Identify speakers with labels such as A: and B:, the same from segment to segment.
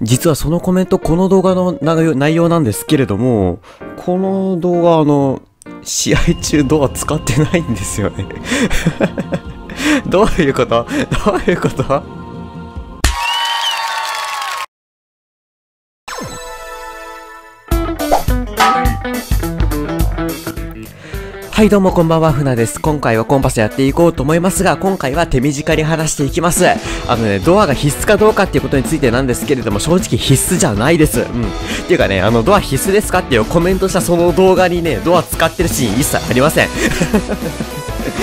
A: 実はそのコメント、この動画の内容なんですけれども、この動画、あの、試合中ドア使ってないんですよね。どういうこと？どういうこと？はいどうもこんばんは、ふなです。今回はコンパスやっていこうと思いますが、今回は手短に話していきます。あのね、ドアが必須かどうかっていうことについてなんですけれども、正直必須じゃないです。うん。っていうかね、あの、ドア必須ですかっていうコメントしたその動画にね、ドア使ってるシーン一切ありません。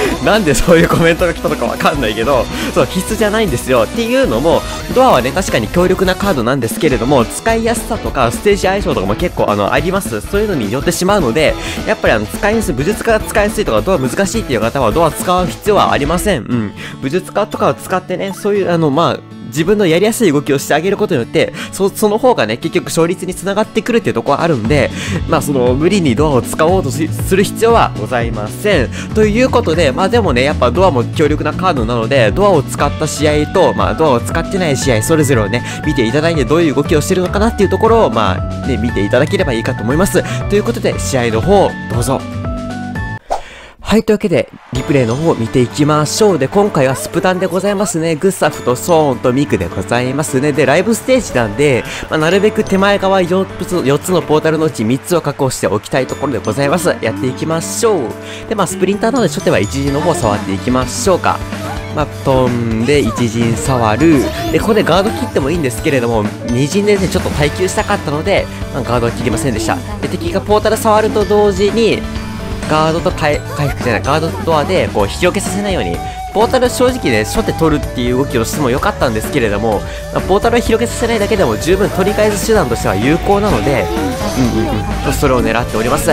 A: なんでそういうコメントが来たのかわかんないけど、そう、必須じゃないんですよ。っていうのも、ドアはね、確かに強力なカードなんですけれども、使いやすさとか、ステージ相性とかも結構、あの、あります。そういうのによってしまうので、やっぱりあの、使いやすい、武術家が使いやすいとか、ドア難しいっていう方は、ドア使う必要はありません。うん。武術家とかを使ってね、そういう、あの、まあ、自分のやりやすい動きをしてあげることによって、そ、その方がね、結局勝率につながってくるっていうとこはあるんで、まあその、無理にドアを使おうとする必要はございません。ということで、まあでもね、やっぱドアも強力なカードなので、ドアを使った試合と、まあドアを使ってない試合、それぞれをね、見ていただいてどういう動きをしてるのかなっていうところを、まあね、見ていただければいいかと思います。ということで、試合の方、どうぞ。はい、というわけで、リプレイの方を見ていきましょう。で、今回はスプタンでございますね。グッサフとソーンとミクでございますね。で、ライブステージなんで、まあ、なるべく手前側4つ ,4 つのポータルのうち3つを確保しておきたいところでございます。やっていきましょう。で、まあ、スプリンターなので、初手は一陣の方を触っていきましょうか。まあ、飛んで一陣触る。で、ここでガード切ってもいいんですけれども、二陣でね、ちょっと耐久したかったので、まあ、ガードは切りませんでした。で、敵がポータル触ると同時に、ガードと回復じゃない、ガードドアでこう引き分けさせないように、ポータル正直ね、初手取るっていう動きをしても良かったんですけれども、ポータルを広げさせないだけでも十分取り返す手段としては有効なので、うんうんうん、それを狙っております。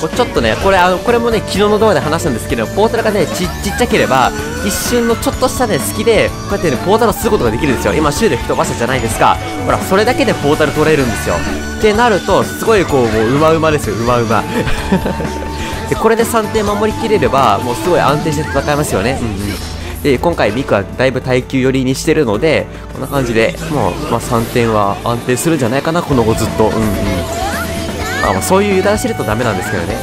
A: これちょっとね、これあの、これもね、昨日の動画で話したんですけど、ポータルがね、ちちっちゃければ、一瞬のちょっとしたね、隙で、こうやってね、ポータルを吸うことができるんですよ。今、シューで吹き飛ばしたじゃないですか。ほら、それだけでポータル取れるんですよ。ってなると、すごいこう、もう、うまうまですよ、うまうま。でこれで3点守りきれればもうすごい安定して戦えますよね、うんうん、で今回ミクはだいぶ耐久寄りにしてるのでこんな感じでもう、まあ、3点は安定するんじゃないかなこの後ずっと。うんうん。あ、まあ、そういう油断してるとダメなんですけどね。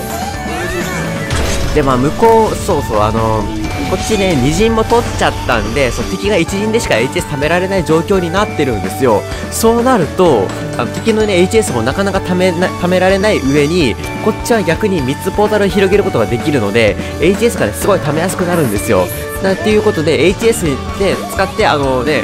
A: でまあ向こうそうそうあのこっちね2陣も取っちゃったんでそう敵が1陣でしか HS 貯められない状況になってるんですよ。そうなるとあの敵のね HS もなかなか貯めな貯められない上にこっちは逆に3つポータルを広げることができるので HS がねすごい貯めやすくなるんですよ。なっていうことで HS で使ってあのね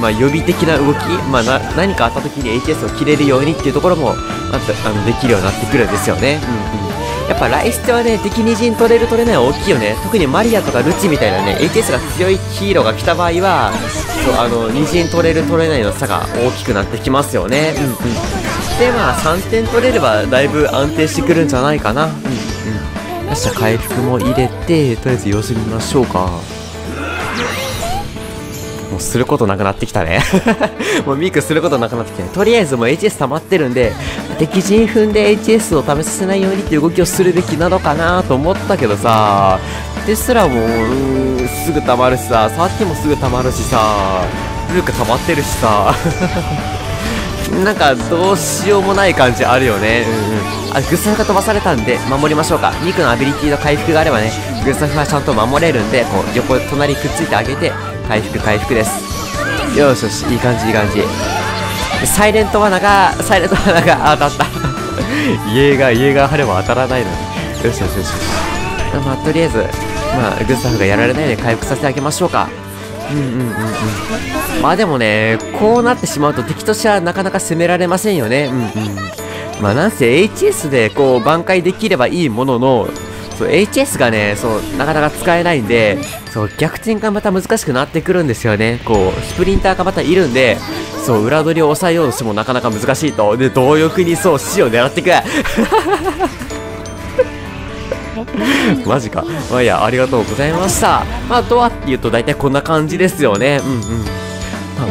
A: まあ、予備的な動き、まあ、な何かあった時に HS を切れるようにっていうところもああのできるようになってくるんですよね。うんうん。やっぱライステはね、敵2陣取れる取れない大きいよね。特にマリアとかルチみたいなね、HS が強いヒーローが来た場合は、そう、あの、2陣取れる取れないの差が大きくなってきますよね。うんうん。で、まあ、3点取れればだいぶ安定してくるんじゃないかな。うんうん。よっし、回復も入れて、とりあえず様子見ましょうか。もうすることなくなってきたね もうミクすることなくなってきたね。とりあえずもう HS 溜まってるんで、敵陣踏んで HS を試させないようにっていう動きをするべきなのかなと思ったけどさ、ですらもう、すぐ溜まるしさ、触ってもすぐ溜まるしさ、ルーク溜まってるしさ、なんかどうしようもない感じあるよね。うんうん。あ、グッサフが飛ばされたんで、守りましょうか。ミクのアビリティの回復があればね、グッサフはちゃんと守れるんで、こう、横、隣くっついてあげて、回復回復ですよしよしいい感じいい感じサイレント罠がサイレント罠が当たった家が家が張れば当たらないのに。よしよしよしまあとりあえずまあグスタフがやられないように回復させてあげましょうか。うんうんうんうん。まあでもねこうなってしまうと敵としてはなかなか攻められませんよね。うんうん。まあなんせ HS でこう挽回できればいいもののそう HS がねそうなかなか使えないんでそう逆転がまた難しくなってくるんですよね。こうスプリンターがまたいるんでそう裏取りを抑えようとしてもなかなか難しいと。で貪欲にそう死を狙っていく マジか。まあいやありがとうございました。まあドアっていうと大体こんな感じですよね。うんうん。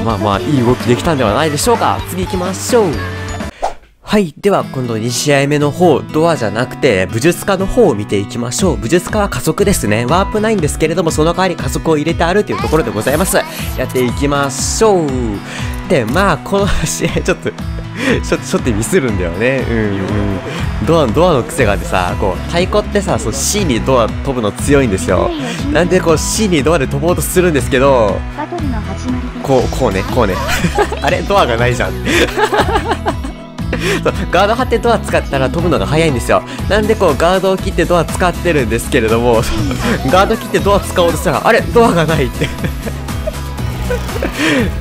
A: まあまあまあいい動きできたんではないでしょうか。次行きましょうはい。では、今度2試合目の方、ドアじゃなくて、武術家の方を見ていきましょう。武術家は加速ですね。ワープないんですけれども、その代わり加速を入れてあるというところでございます。やっていきましょう。て、まあ、この試合ちょっと ちょっと、ちょっとミスるんだよね。うんうん。ドア、ドアの癖があってさ、こう、太鼓ってさ、そう C にドア飛ぶの強いんですよ。なんでこう C にドアで飛ぼうとするんですけど、こう、こうね、こうね。あれドアがないじゃん。そうガード張ってドア使ったら飛ぶのが早いんですよ。なんでこうガードを切ってドア使ってるんですけれどもガード切ってドア使おうとしたらあれドアがないって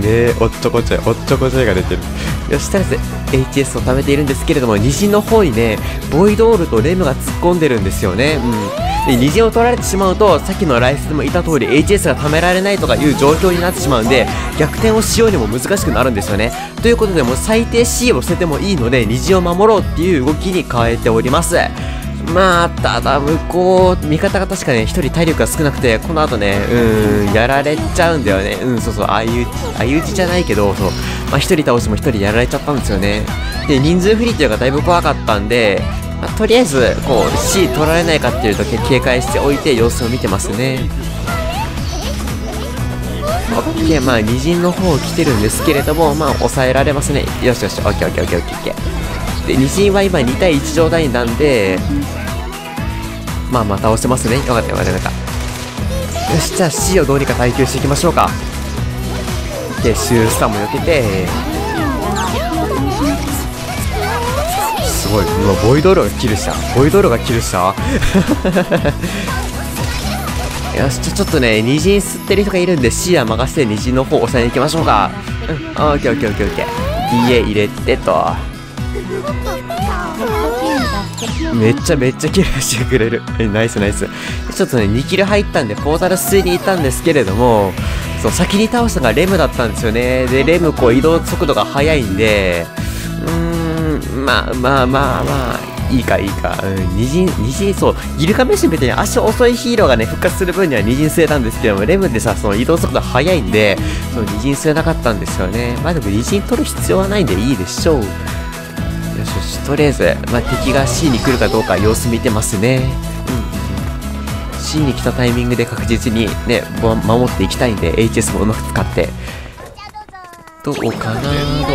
A: ねえおっちょこちょいおっちょこちょいが出てる。よしたらですね HS を貯めているんですけれども虹の方にねボイドールとレムが突っ込んでるんですよね。うん。で虹を取られてしまうとさっきのライスでも言った通り HS が貯められないとかいう状況になってしまうんで逆転をしようにも難しくなるんですよね。ということでもう最低 C を捨ててもいいので虹を守ろうっていう動きに変えております。まあ、ただ、向こう、味方が確かね、一人体力が少なくて、この後ね、うん、やられちゃうんだよね。うん、そうそう、相打ち、相打ちじゃないけど、そう、まあ一人倒しても一人やられちゃったんですよね。で、人数不利っていうのがだいぶ怖かったんで、まあ、とりあえず、こう、C 取られないかっていうと警戒しておいて様子を見てますね。オッケー、まあ、二陣の方来てるんですけれども、まあ、抑えられますね。よしよし、オッケーオッケーオッケーオッケー。で、二陣は今2対1状態なんで、まあまあ倒してますね。よかったよかったよかった。よし、じゃあ C をどうにか耐久していきましょうか。で、シュースターも避けて、すごい。うわ、ボイドールがキルした。ボイドールがキルした？よし、じゃちょっとね、虹に吸ってる人がいるんで、視野任せて虹の方押さえに行きましょうか。うん、オッケーオッケーオッケーオッケー。家入れてと。めっちゃめっちゃキルしてくれる。ナイスナイス。ちょっとね、2キル入ったんで、ポータル吸いに行ったんですけれども、そう、先に倒したのがレムだったんですよね。で、レムこう移動速度が速いんで、うーん、まあまあまあまあ、いいかいいか。うん、二陣、二陣、そう、ギルカメッシュみたいに足遅いヒーローがね、復活する分には二陣据えたんですけども、レムってさ、その移動速度速いんで、その二陣据えなかったんですよね。まあでも二陣取る必要はないんでいいでしょう。よしよし、とりあえず、まあ、敵が C に来るかどうか様子見てますね。うん。C に来たタイミングで確実にね、守っていきたいんで、HS もうまく使って。どうかな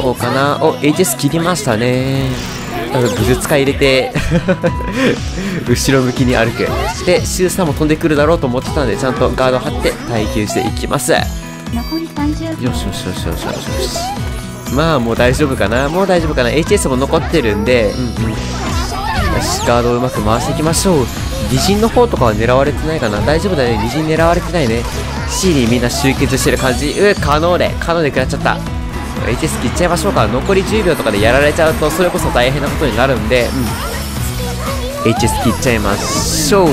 A: どうかなお、HS 切りましたね。武術家入れて 後ろ向きに歩く。で、シュースターも飛んでくるだろうと思ってたんで、ちゃんとガード張って耐久していきます。よしよしよしよしよしよしよし。まあもう大丈夫かなもう大丈夫かな HS も残ってるんで、うんうん。よし、ガードをうまく回していきましょう。地震の方とかは狙われてないかな大丈夫だね。地震狙われてないね。C にみんな集結してる感じ。う可能で、可能で食らっちゃった。HS 切っちゃいましょうか。残り10秒とかでやられちゃうと、それこそ大変なことになるんで、うん。HS 切っちゃいましょう。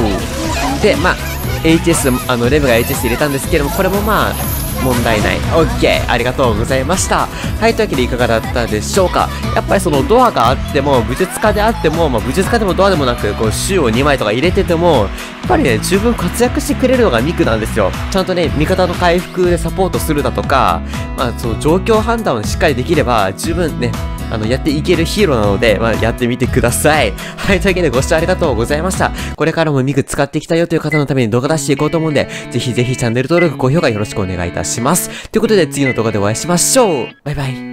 A: で、まあ、HS、あの、レムが HS 入れたんですけども、これもまあ、問題ない。OK! ありがとうございました。はい、というわけでいかがだったでしょうかやっぱりそのドアがあっても、武術家であっても、まあ、武術家でもドアでもなく、こう、シューを2枚とか入れてても、やっぱりね、十分活躍してくれるのがミクなんですよ。ちゃんとね、味方の回復でサポートするだとか、まあ、その状況判断をしっかりできれば、十分ね、あの、やっていけるヒーローなので、まあ、やってみてください。はい、というわけでご視聴ありがとうございました。これからもミグ使ってきたよという方のために動画出していこうと思うんで、ぜひぜひチャンネル登録、高評価よろしくお願いいたしますします。ということで次の動画でお会いしましょうバイバイ